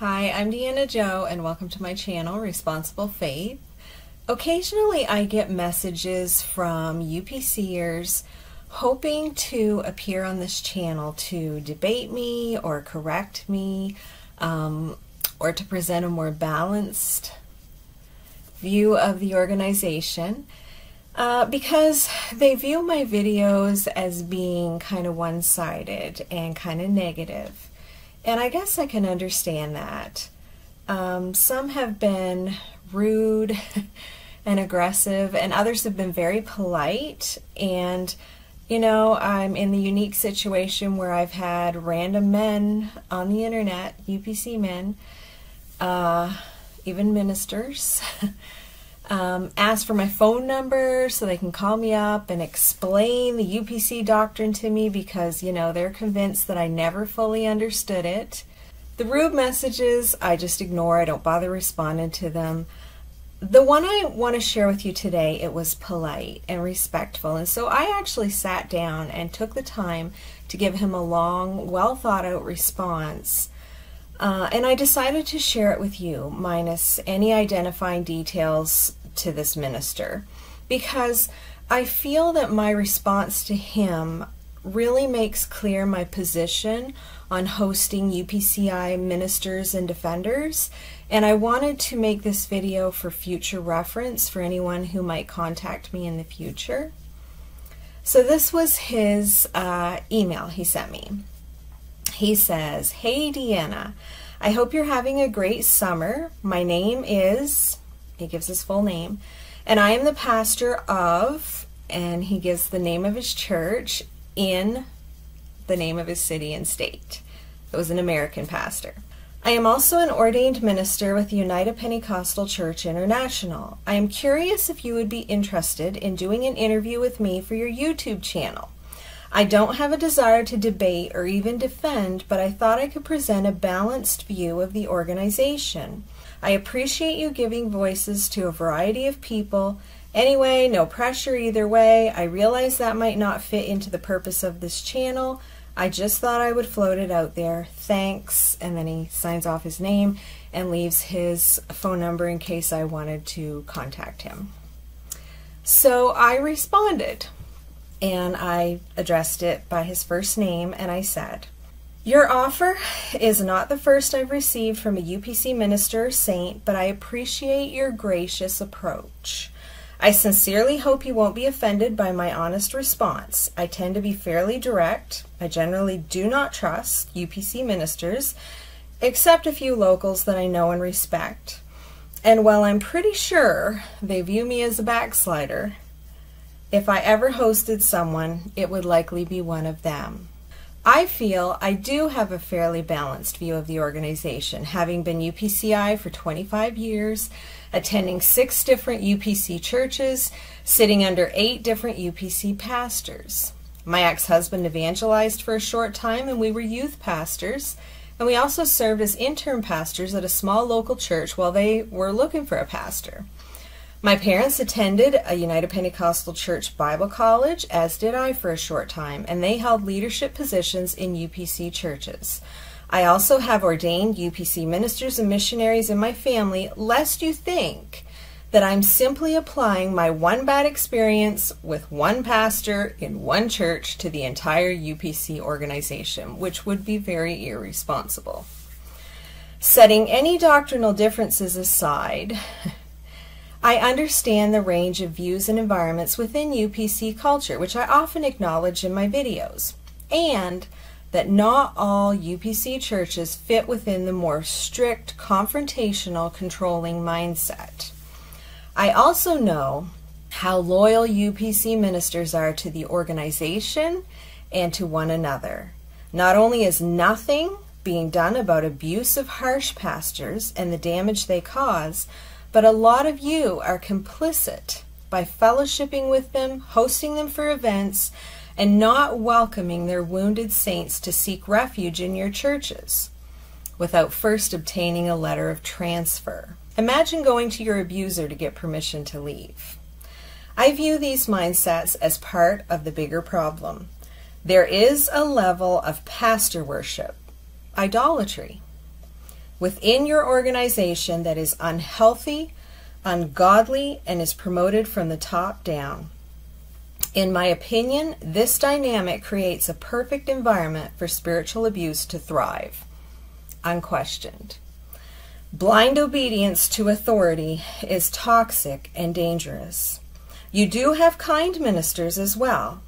Hi, I'm Deanna Jo, and welcome to my channel, Responsible Faith. Occasionally, I get messages from UPCers hoping to appear on this channel to debate me or correct me um, or to present a more balanced view of the organization. Uh, because they view my videos as being kind of one-sided and kind of negative. And I guess I can understand that. Um, some have been rude and aggressive, and others have been very polite. And, you know, I'm in the unique situation where I've had random men on the internet, UPC men, uh, even ministers. um, ask for my phone number so they can call me up and explain the UPC doctrine to me because, you know, they're convinced that I never fully understood it. The rude messages, I just ignore. I don't bother responding to them. The one I want to share with you today, it was polite and respectful. And so I actually sat down and took the time to give him a long, well thought out response uh, and I decided to share it with you, minus any identifying details to this minister, because I feel that my response to him really makes clear my position on hosting UPCI ministers and defenders. And I wanted to make this video for future reference for anyone who might contact me in the future. So this was his uh, email he sent me. He says, Hey Deanna, I hope you're having a great summer. My name is, he gives his full name, and I am the pastor of, and he gives the name of his church in the name of his city and state. It was an American pastor. I am also an ordained minister with United Pentecostal Church International. I am curious if you would be interested in doing an interview with me for your YouTube channel. I don't have a desire to debate or even defend, but I thought I could present a balanced view of the organization. I appreciate you giving voices to a variety of people. Anyway, no pressure either way. I realize that might not fit into the purpose of this channel. I just thought I would float it out there. Thanks. And then he signs off his name and leaves his phone number in case I wanted to contact him. So I responded and I addressed it by his first name and I said, Your offer is not the first I've received from a UPC minister or saint, but I appreciate your gracious approach. I sincerely hope you won't be offended by my honest response. I tend to be fairly direct. I generally do not trust UPC ministers, except a few locals that I know and respect. And while I'm pretty sure they view me as a backslider, if I ever hosted someone, it would likely be one of them. I feel I do have a fairly balanced view of the organization, having been UPCI for 25 years, attending six different UPC churches, sitting under eight different UPC pastors. My ex-husband evangelized for a short time and we were youth pastors, and we also served as interim pastors at a small local church while they were looking for a pastor. My parents attended a United Pentecostal Church Bible College, as did I for a short time, and they held leadership positions in UPC churches. I also have ordained UPC ministers and missionaries in my family, lest you think that I'm simply applying my one bad experience with one pastor in one church to the entire UPC organization, which would be very irresponsible. Setting any doctrinal differences aside, I understand the range of views and environments within UPC culture, which I often acknowledge in my videos, and that not all UPC churches fit within the more strict, confrontational, controlling mindset. I also know how loyal UPC ministers are to the organization and to one another. Not only is nothing being done about abuse of harsh pastors and the damage they cause, but a lot of you are complicit by fellowshipping with them, hosting them for events, and not welcoming their wounded saints to seek refuge in your churches without first obtaining a letter of transfer. Imagine going to your abuser to get permission to leave. I view these mindsets as part of the bigger problem. There is a level of pastor worship, idolatry, within your organization that is unhealthy, ungodly, and is promoted from the top down. In my opinion, this dynamic creates a perfect environment for spiritual abuse to thrive. Unquestioned. Blind obedience to authority is toxic and dangerous. You do have kind ministers as well,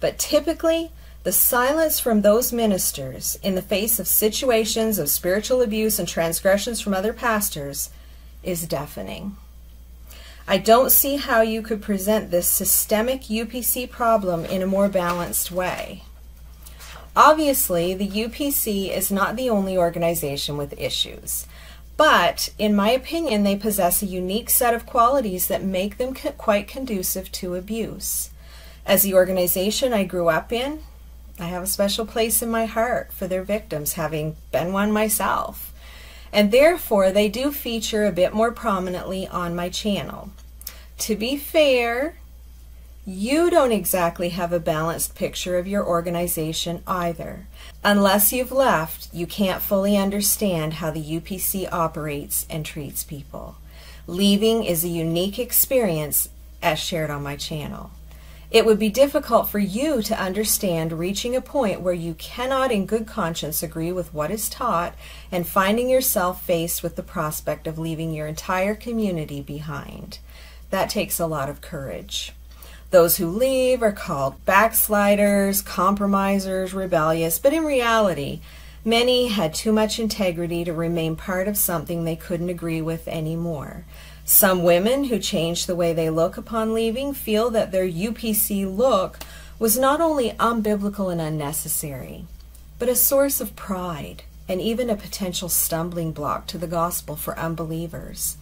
but typically the silence from those ministers in the face of situations of spiritual abuse and transgressions from other pastors is deafening. I don't see how you could present this systemic UPC problem in a more balanced way. Obviously, the UPC is not the only organization with issues, but in my opinion, they possess a unique set of qualities that make them quite conducive to abuse. As the organization I grew up in, I have a special place in my heart for their victims, having been one myself and therefore they do feature a bit more prominently on my channel. To be fair, you don't exactly have a balanced picture of your organization either. Unless you've left, you can't fully understand how the UPC operates and treats people. Leaving is a unique experience as shared on my channel. It would be difficult for you to understand reaching a point where you cannot in good conscience agree with what is taught and finding yourself faced with the prospect of leaving your entire community behind. That takes a lot of courage. Those who leave are called backsliders, compromisers, rebellious, but in reality, many had too much integrity to remain part of something they couldn't agree with anymore. Some women who change the way they look upon leaving feel that their UPC look was not only unbiblical and unnecessary, but a source of pride and even a potential stumbling block to the gospel for unbelievers.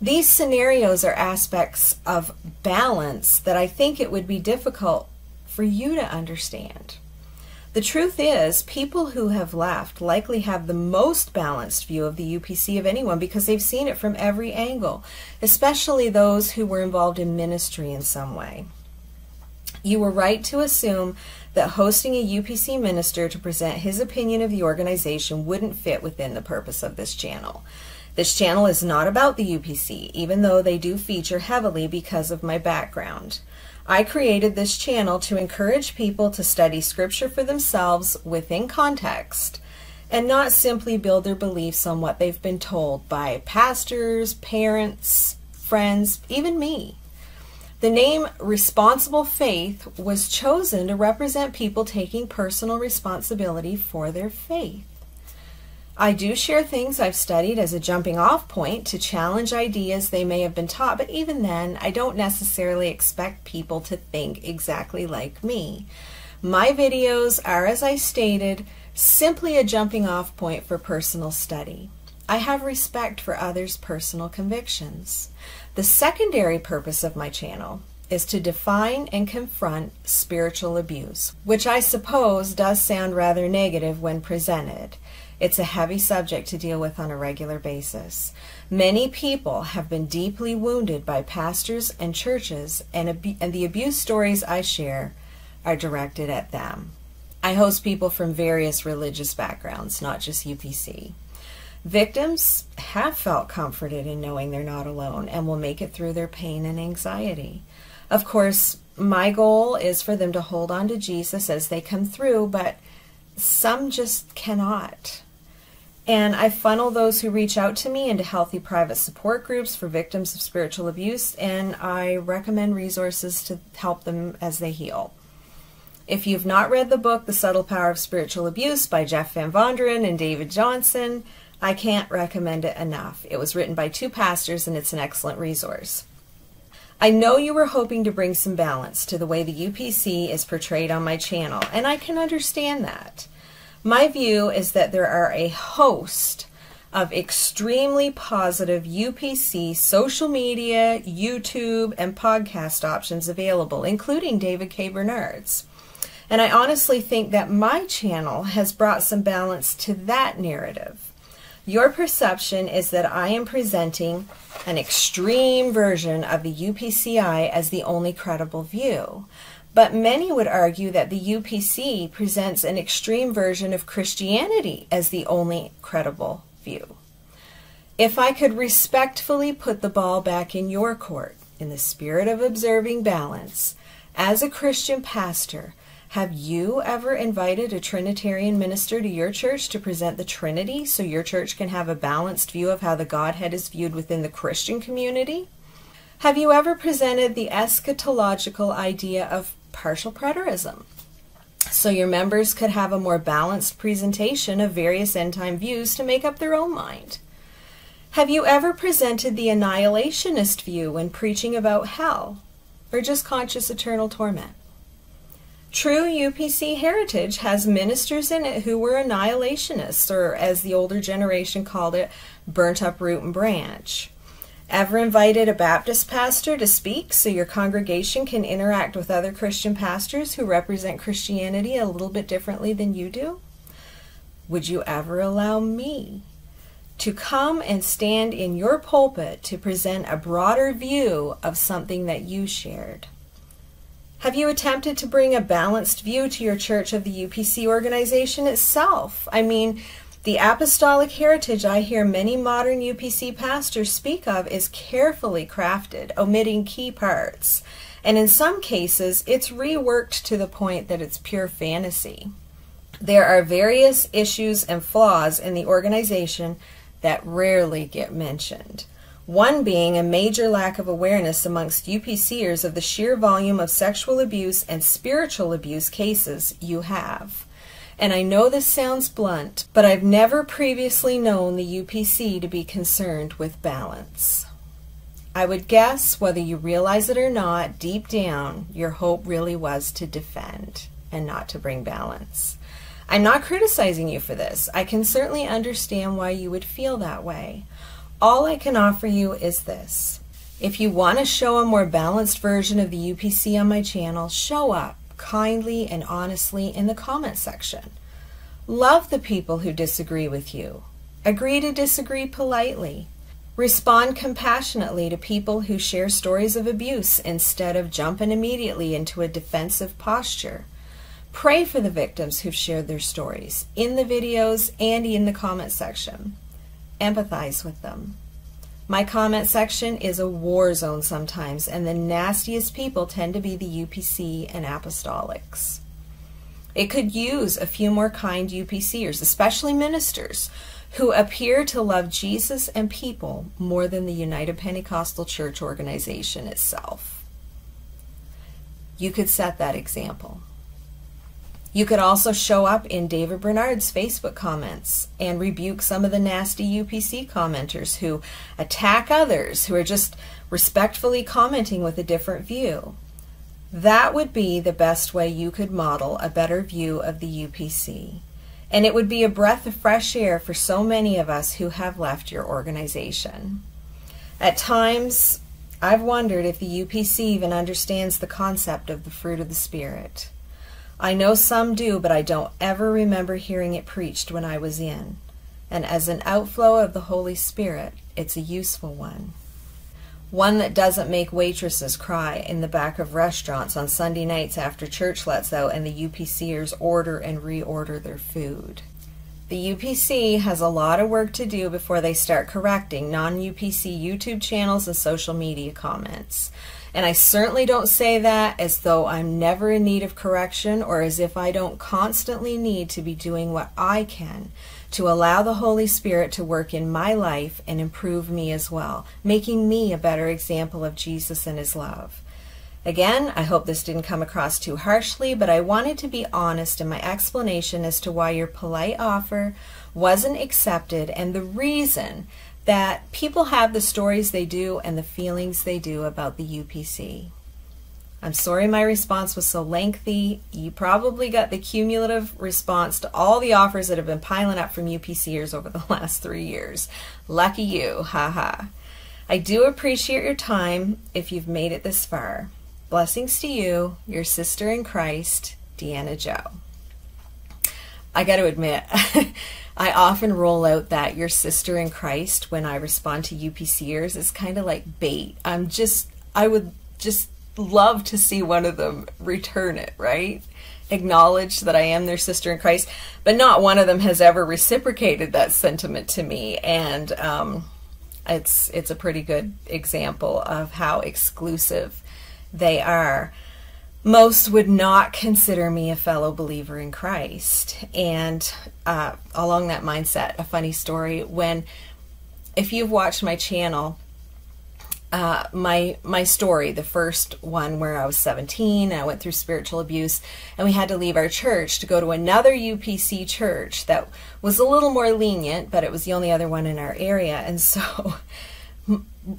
These scenarios are aspects of balance that I think it would be difficult for you to understand. The truth is, people who have left likely have the most balanced view of the UPC of anyone because they've seen it from every angle, especially those who were involved in ministry in some way. You were right to assume that hosting a UPC minister to present his opinion of the organization wouldn't fit within the purpose of this channel. This channel is not about the UPC, even though they do feature heavily because of my background. I created this channel to encourage people to study scripture for themselves within context and not simply build their beliefs on what they've been told by pastors, parents, friends, even me. The name Responsible Faith was chosen to represent people taking personal responsibility for their faith. I do share things I've studied as a jumping off point to challenge ideas they may have been taught, but even then, I don't necessarily expect people to think exactly like me. My videos are, as I stated, simply a jumping off point for personal study. I have respect for others' personal convictions. The secondary purpose of my channel is to define and confront spiritual abuse, which I suppose does sound rather negative when presented. It's a heavy subject to deal with on a regular basis. Many people have been deeply wounded by pastors and churches, and, and the abuse stories I share are directed at them. I host people from various religious backgrounds, not just UPC. Victims have felt comforted in knowing they're not alone and will make it through their pain and anxiety. Of course, my goal is for them to hold on to Jesus as they come through, but some just cannot. And I funnel those who reach out to me into healthy private support groups for victims of spiritual abuse, and I recommend resources to help them as they heal. If you've not read the book, The Subtle Power of Spiritual Abuse by Jeff Van Vonderen and David Johnson, I can't recommend it enough. It was written by two pastors, and it's an excellent resource. I know you were hoping to bring some balance to the way the UPC is portrayed on my channel, and I can understand that. My view is that there are a host of extremely positive UPC social media, YouTube, and podcast options available, including David K. Bernard's. And I honestly think that my channel has brought some balance to that narrative. Your perception is that I am presenting an extreme version of the UPCI as the only credible view. But many would argue that the UPC presents an extreme version of Christianity as the only credible view. If I could respectfully put the ball back in your court, in the spirit of observing balance, as a Christian pastor, have you ever invited a Trinitarian minister to your church to present the Trinity so your church can have a balanced view of how the Godhead is viewed within the Christian community? Have you ever presented the eschatological idea of partial preterism? So your members could have a more balanced presentation of various end time views to make up their own mind. Have you ever presented the annihilationist view when preaching about hell, or just conscious eternal torment? True UPC heritage has ministers in it who were annihilationists, or as the older generation called it, burnt up root and branch. Ever invited a Baptist pastor to speak so your congregation can interact with other Christian pastors who represent Christianity a little bit differently than you do? Would you ever allow me to come and stand in your pulpit to present a broader view of something that you shared? Have you attempted to bring a balanced view to your church of the UPC organization itself? I mean, the apostolic heritage I hear many modern UPC pastors speak of is carefully crafted, omitting key parts. And in some cases, it's reworked to the point that it's pure fantasy. There are various issues and flaws in the organization that rarely get mentioned one being a major lack of awareness amongst UPCers of the sheer volume of sexual abuse and spiritual abuse cases you have. And I know this sounds blunt, but I've never previously known the UPC to be concerned with balance. I would guess, whether you realize it or not, deep down, your hope really was to defend and not to bring balance. I'm not criticizing you for this. I can certainly understand why you would feel that way. All I can offer you is this. If you want to show a more balanced version of the UPC on my channel, show up kindly and honestly in the comment section. Love the people who disagree with you. Agree to disagree politely. Respond compassionately to people who share stories of abuse instead of jumping immediately into a defensive posture. Pray for the victims who've shared their stories in the videos and in the comment section empathize with them. My comment section is a war zone sometimes, and the nastiest people tend to be the UPC and apostolics. It could use a few more kind UPCers, especially ministers, who appear to love Jesus and people more than the United Pentecostal Church organization itself. You could set that example. You could also show up in David Bernard's Facebook comments and rebuke some of the nasty UPC commenters who attack others who are just respectfully commenting with a different view. That would be the best way you could model a better view of the UPC. And it would be a breath of fresh air for so many of us who have left your organization. At times, I've wondered if the UPC even understands the concept of the fruit of the Spirit. I know some do, but I don't ever remember hearing it preached when I was in. And as an outflow of the Holy Spirit, it's a useful one. One that doesn't make waitresses cry in the back of restaurants on Sunday nights after church lets out and the UPCers order and reorder their food. The UPC has a lot of work to do before they start correcting non UPC YouTube channels and social media comments. And I certainly don't say that as though I'm never in need of correction or as if I don't constantly need to be doing what I can to allow the Holy Spirit to work in my life and improve me as well, making me a better example of Jesus and His love. Again, I hope this didn't come across too harshly, but I wanted to be honest in my explanation as to why your polite offer wasn't accepted and the reason that people have the stories they do and the feelings they do about the UPC. I'm sorry my response was so lengthy. You probably got the cumulative response to all the offers that have been piling up from UPCers over the last three years. Lucky you, haha. I do appreciate your time if you've made it this far. Blessings to you, your sister in Christ, Deanna Jo. I got to admit, I often roll out that your sister in Christ when I respond to UPCers is kind of like bait. I'm just, I would just love to see one of them return it, right? Acknowledge that I am their sister in Christ, but not one of them has ever reciprocated that sentiment to me. And um, It's it's a pretty good example of how exclusive they are. Most would not consider me a fellow believer in Christ. And uh, along that mindset, a funny story when, if you've watched my channel, uh, my my story, the first one where I was 17 and I went through spiritual abuse, and we had to leave our church to go to another UPC church that was a little more lenient, but it was the only other one in our area. And so,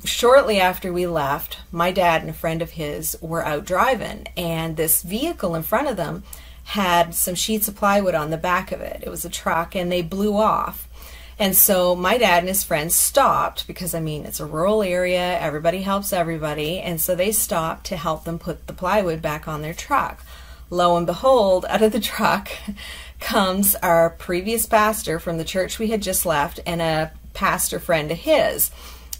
shortly after we left, my dad and a friend of his were out driving, and this vehicle in front of them had some sheets of plywood on the back of it. It was a truck, and they blew off. And so my dad and his friends stopped because I mean it's a rural area, everybody helps everybody, and so they stopped to help them put the plywood back on their truck. Lo and behold, out of the truck comes our previous pastor from the church we had just left and a pastor friend of his.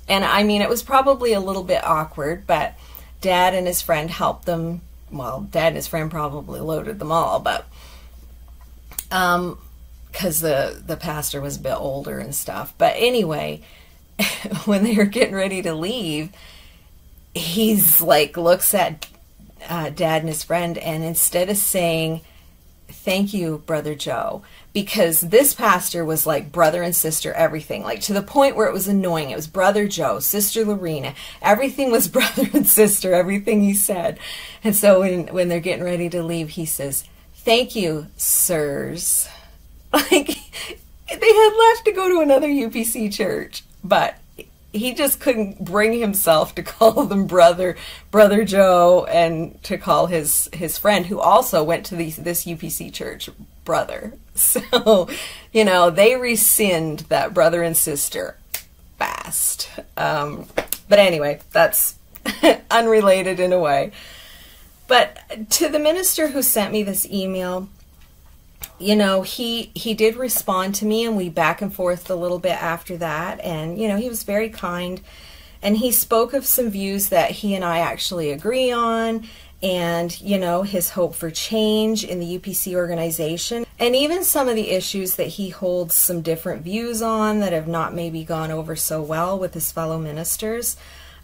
And I mean it was probably a little bit awkward, but dad and his friend helped them well, dad and his friend probably loaded them all, but um because the the pastor was a bit older and stuff. But anyway, when they were getting ready to leave, he's like looks at uh, dad and his friend, and instead of saying thank you, brother Joe, because this pastor was like brother and sister everything, like to the point where it was annoying. It was brother Joe, sister Lorena, everything was brother and sister, everything he said. And so when when they're getting ready to leave, he says, "Thank you, sirs." Like they had left to go to another UPC church, but he just couldn't bring himself to call them brother brother Joe and to call his his friend who also went to the, this UPC church brother. So, you know, they rescind that brother and sister fast. Um, but anyway, that's unrelated in a way. But to the minister who sent me this email, you know he he did respond to me and we back and forth a little bit after that. And you know he was very kind. And he spoke of some views that he and I actually agree on and you know his hope for change in the UPC organization. And even some of the issues that he holds some different views on that have not maybe gone over so well with his fellow ministers.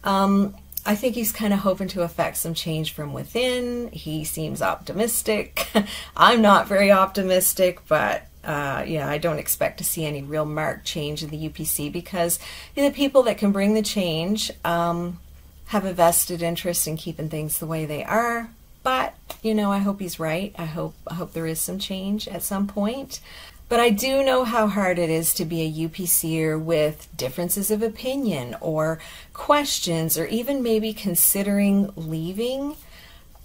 Um, I think he's kind of hoping to affect some change from within. He seems optimistic. I'm not very optimistic, but uh, yeah, I don't expect to see any real marked change in the UPC because the people that can bring the change um, have a vested interest in keeping things the way they are. But you know, I hope he's right. I hope I hope there is some change at some point. But I do know how hard it is to be a UPCer with differences of opinion or questions or even maybe considering leaving.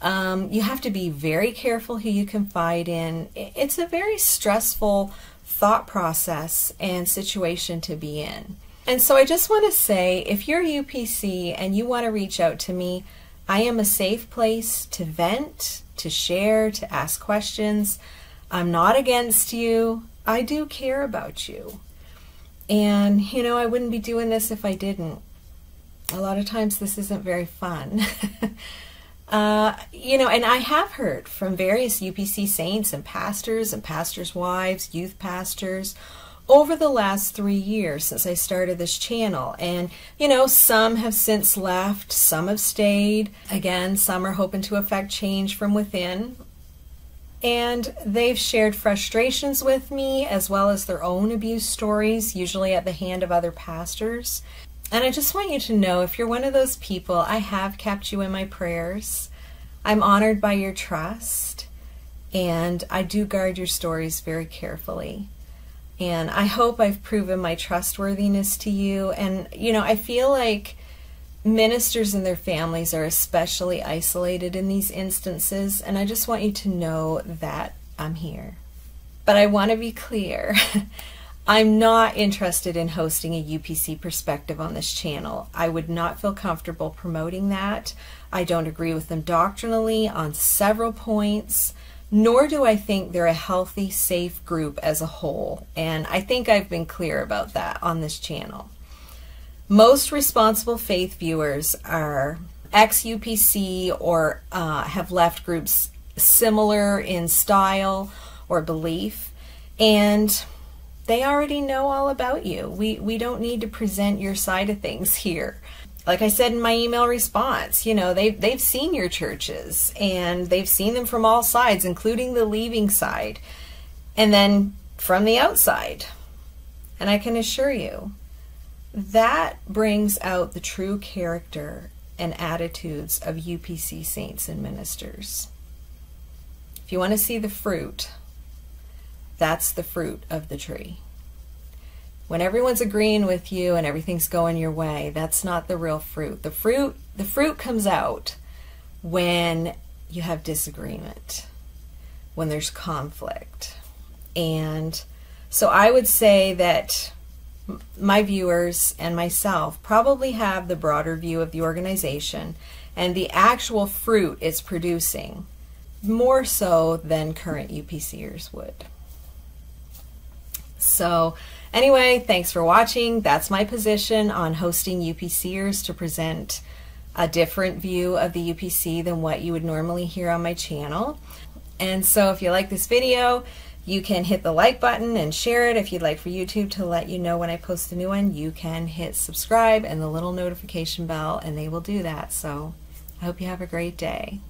Um, you have to be very careful who you confide in. It's a very stressful thought process and situation to be in. And so I just want to say if you're UPC and you want to reach out to me, I am a safe place to vent, to share, to ask questions. I'm not against you. I do care about you. And, you know, I wouldn't be doing this if I didn't. A lot of times this isn't very fun. uh, you know, and I have heard from various UPC saints and pastors and pastors' wives, youth pastors, over the last three years since I started this channel. And, you know, some have since left, some have stayed. Again, some are hoping to affect change from within and they've shared frustrations with me as well as their own abuse stories, usually at the hand of other pastors. And I just want you to know if you're one of those people, I have kept you in my prayers. I'm honored by your trust, and I do guard your stories very carefully. And I hope I've proven my trustworthiness to you. And, you know, I feel like ministers and their families are especially isolated in these instances, and I just want you to know that I'm here. But I want to be clear. I'm not interested in hosting a UPC perspective on this channel. I would not feel comfortable promoting that. I don't agree with them doctrinally on several points, nor do I think they're a healthy, safe group as a whole. And I think I've been clear about that on this channel. Most responsible faith viewers are ex UPC or uh, have left groups similar in style or belief, and they already know all about you. We, we don't need to present your side of things here. Like I said in my email response, you know, they've, they've seen your churches and they've seen them from all sides, including the leaving side, and then from the outside. And I can assure you, that brings out the true character and attitudes of UPC saints and ministers. If you want to see the fruit, that's the fruit of the tree. When everyone's agreeing with you and everything's going your way, that's not the real fruit. The fruit the fruit comes out when you have disagreement, when there's conflict. And so I would say that my viewers and myself probably have the broader view of the organization and the actual fruit it's producing more so than current UPCers would. So anyway, thanks for watching. That's my position on hosting UPCers to present a different view of the UPC than what you would normally hear on my channel. And so if you like this video, you can hit the like button and share it if you'd like for YouTube to let you know when I post a new one. You can hit subscribe and the little notification bell and they will do that. So I hope you have a great day.